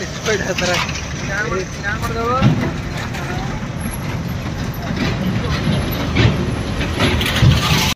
ಡಿಸ್ಪೈಡ್ ಆ ಥರ